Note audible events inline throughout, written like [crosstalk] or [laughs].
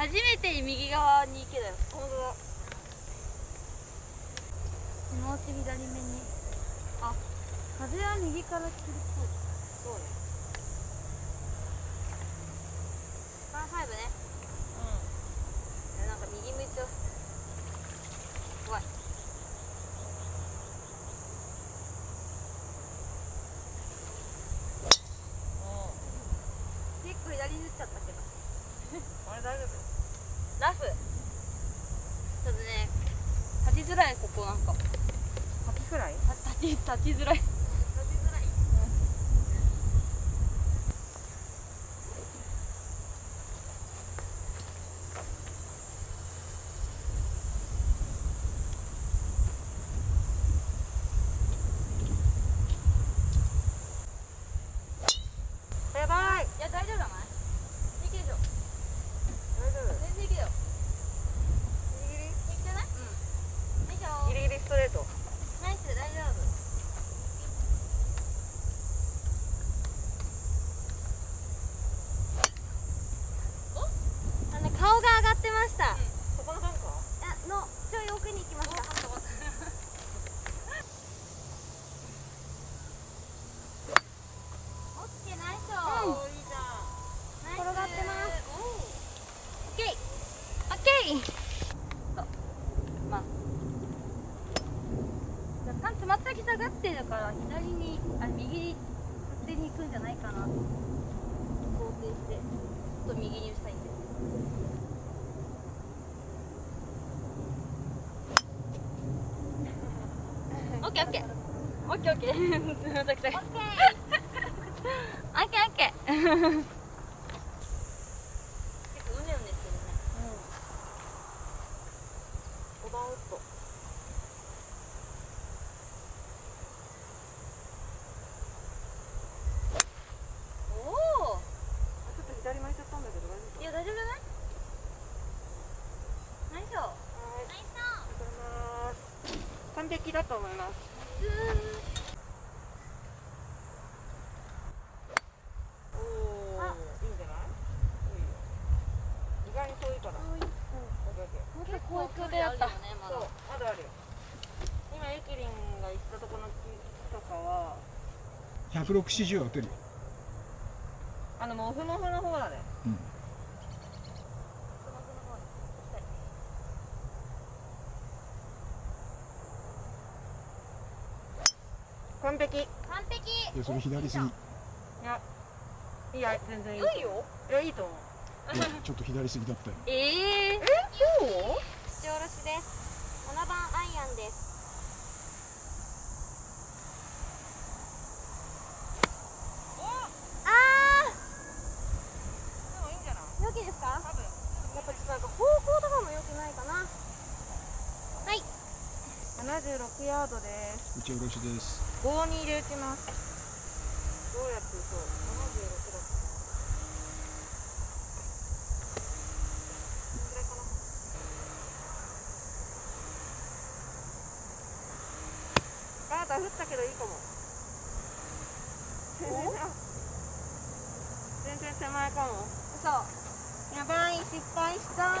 初めて右側に行けだよ。本当だ気持ち左目に。あ。風は右から来るっぽい。そうねパー5ね。いやなんか右向いちゃう。怖い。結構左に打っちゃったけどラフ。ちょっとね立ちづらいここなんか。立ち立ちづらい？立ちづらいやばいいや大丈夫じゃないいけるでしょ大丈夫全然いけるよギリいけないうんよいしょギリギリギリストレートナイス大丈夫おあの顔が上がってました、そこのバンカーあのちょい奥に行きましたオッケーナイスおーいいじゃんナイス転がってますオッケーオッケーとまあ若干つま先下がってるから左にあ右に勝手に行くんじゃないかなと想定してちょっと右に打ちたいんでオッケーオッケー。オッケーオッケー。[laughs] オッケー [laughs] オッケーオッケー結構うねうねしてるね5番ウッドおおあちょっと左巻いちゃったんだけど大丈夫いや大丈夫じゃないナイスはナイスい完璧だと思いますおおあいいんじゃないいいよ意外に遠いからオッケーオッケー結構奥であったそうまだあるよ今ゆきりんが行ったとこの木とかは。160は打てるよ、あのモフモフの方だねうん、完璧。い完璧。でそれ左すぎやいいや全然いい。いいよ。いやいいと思う。いやちょっと左すぎだったよ。ええー、そう？打ち下ろしです。7番アイアンです。あでもいいんじゃない？ー良きですか？多分。やっぱちょっとなんか方向とかも良くないかな。はい。76ヤードです。打ち下ろしです52で打ちます。どうやって打そう76だこんぐらいかな？あなた降ったけどいいかも。全然全然手前かも。嘘。やばい。失敗した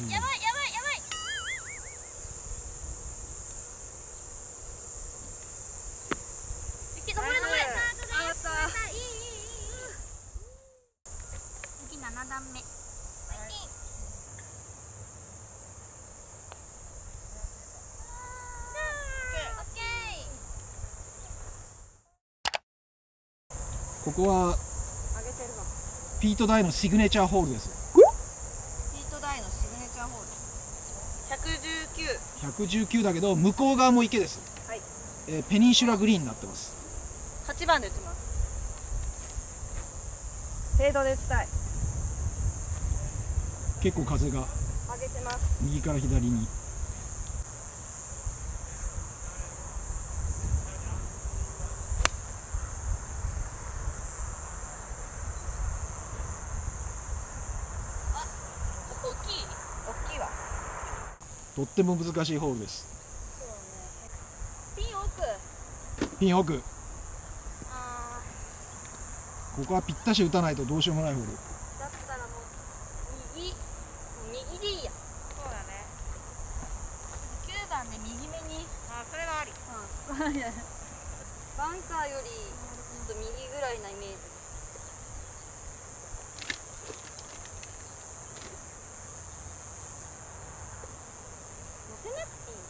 やばいやばいやばい。雪登れ登れあったいいいいいい次段目ここはピート・ダイのシグネチャーホールです。119 119だけど向こう側も池です、はい。えーペニンシュラグリーンになってます。8番で打ちます。フェードで打ちたい。結構風が上げてます。右から左に大きい大きいわとっても難しいホールです。ピン奥。ピン奥。あここはぴったし打たないとどうしようもないホール。ーだったらもう右。右でいいや。そうだね。9番で右目に。あそれがあり。うん。[laughs] バンカーよりちょっと右ぐらいなイメージ乗せなくていいね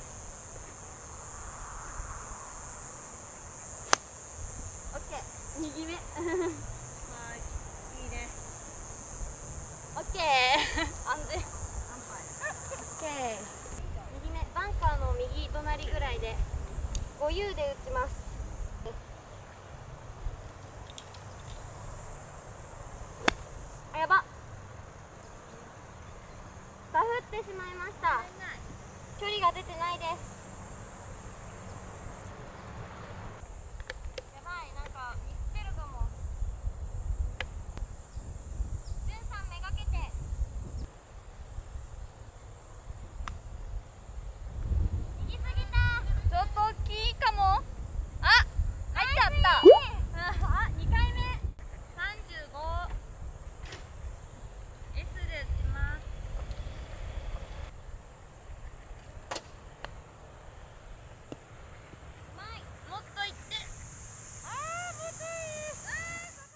オッケー右目はいいいねオッケー安全オッケー右目バンカーの右隣ぐらいで 5U で打ちますあやば降ってしまいました。距離が出てないですやばいなんかミスってるかもじゅんさんめがけて行き過ぎたちょっと大きいかもあ入っちゃったあ二回目35 S で打ちますうまいもっといってあーむずいあー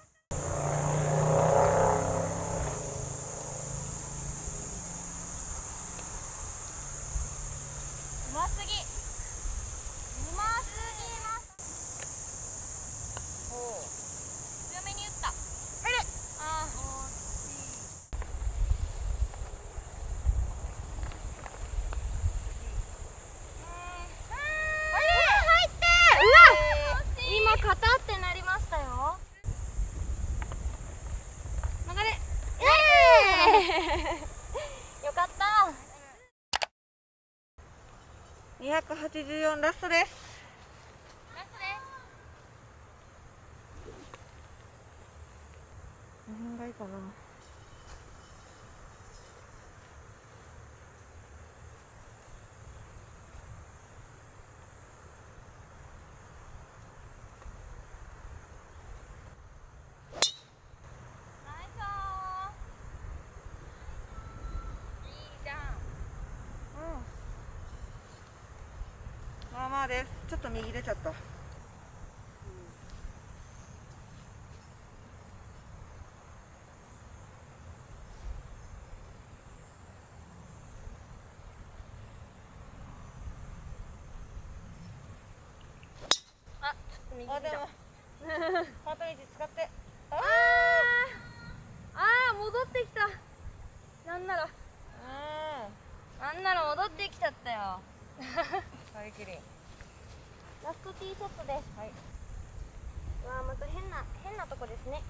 うますぎうますぎますおお強めに打った入るあー惜しい入ってうわ今型ってなりましたよ流れイエーイよかった284ラストです。ラストです。この辺がいいかなナイスいいじゃんまあまあです。ちょっと右出ちゃったあちょっと右あでだも本当に使って。あー。あー戻ってきた。なんなら。うん。なんなら戻ってきちゃったよサイキリンラストティーショットです。はい。うわーまた変な変なとこですね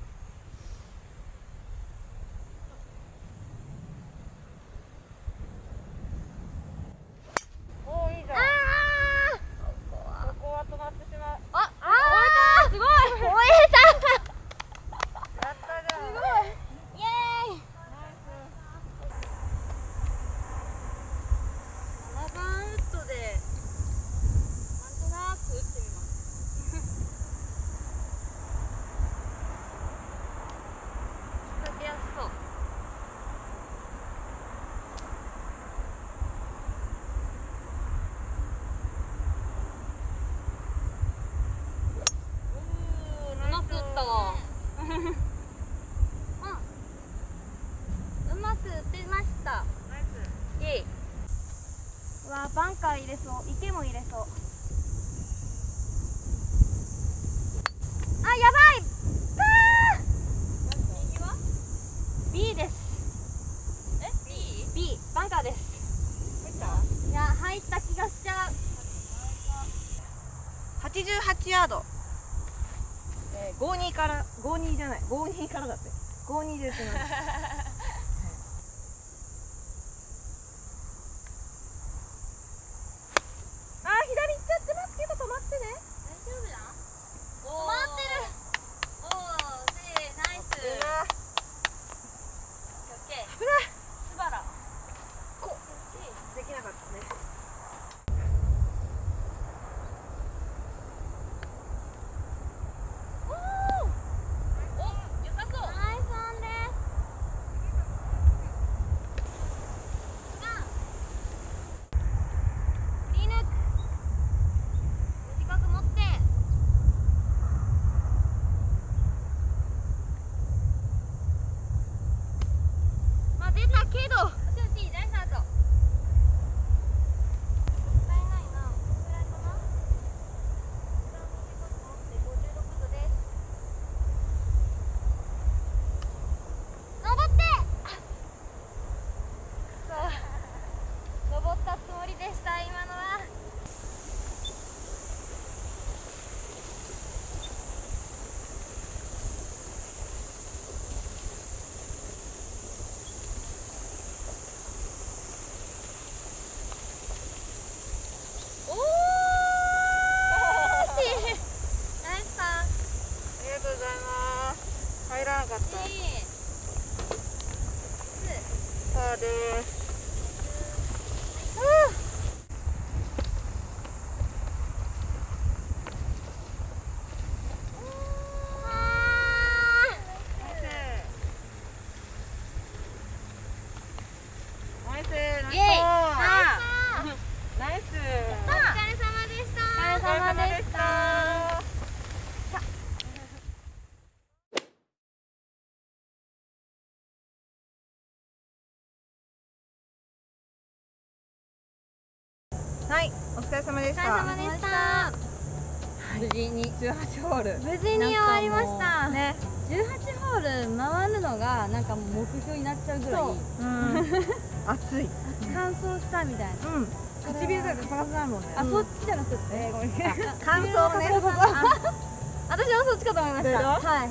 ってました。イエイわバンカー入れそう。池も入れそう。あやばい。バー B です。え？B? B バンカーです。いや入った気がしちゃう。八十八ヤード、えー、52から52じゃない。52からだって。52ですかった。さあですナイスナイスイエイナイスお疲れ様でしたお疲れ様でしたはい、お疲れ様でしお疲れた。様でした無事に18ホール。無事に終わりましたね。18ホール回るのがなんかもう目標になっちゃうぐらいうん。[laughs] 暑い。乾燥したみたいな、うん。唇がカサカサなもんね。あそっちじゃなくて、えー、ごめん。乾燥ね。[laughs] 私もそっちかと思いましたはい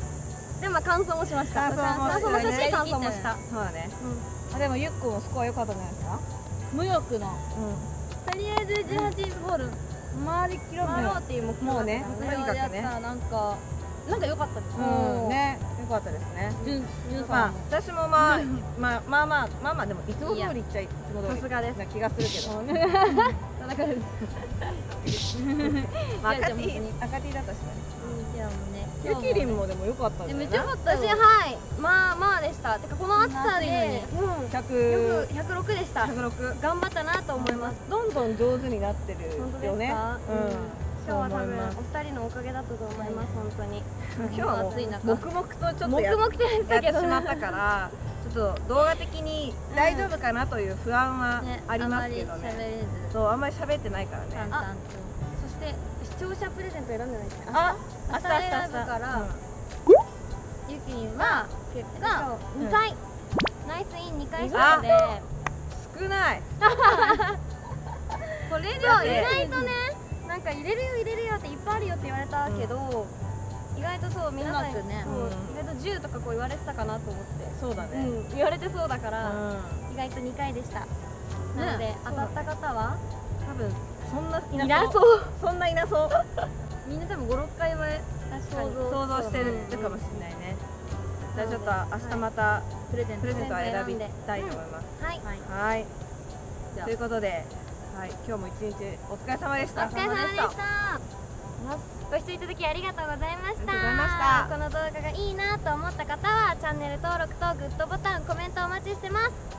でもまあ乾燥もしました乾燥も乾燥もしたしね乾燥もしたそうだね。あ、でもゆっこもスコア良かったんじゃないですか？無欲のうとりあえず18ホール回りきろうっていう目標もうねことれをやったらなんかなんか良かったですん。うん。ね、良かったですね。じゅ私もまあ、[laughs] まあ、まあまあ、まあまあ、でもいつも通り行っちゃい、いつも通り。さすがですな気がするけど。[laughs] 田中です赤 T 赤 T だったしね。いやもうねゆきりん。もでも良かったんだよね。めっちゃ良かった私よはい。まあまあでした。てかこの暑さでうん。よ百く106でした。百六？頑張ったなと思います。どんどん上手になってる本当ですよね。かうん。今日は多分お二人のおかげだと思います本当に。今日はも暑いう中。黙々とちょっとやってしまったから、[laughs] ちょっと動画的に大丈夫かなという不安はねありますけどあんまり喋ね。そうあんまり喋ってないからね。そして視聴者プレゼント選んでないですねあ、明日選ぶからゆきりんは結果が2回。ナイスイン2回しあたので。少ない。[laughs] これでだって意外とねなんか入れるよ入れるよっていっぱいあるよって言われたけど、意外とそう皆さんうまくねそううん意外と10とかこう言われてたかなと思って、そうだね。うん、言われてそうだかうら、ん。意外と2回でしたなので、ね当たった方は多分そんないいななそ。そううそんないなそう。[laughs] みんな多分56回前確かに想像してるかもしれないね。じゃあちょっと明日またプレゼントを選びたいと思います。はい、はいはい。ということで、はい、今日も一日お疲れ様でした。お疲れ様でしたご視聴いただきありがとうございました。この動画がいいなと思った方はチャンネル登録とグッドボタンコメントお待ちしてます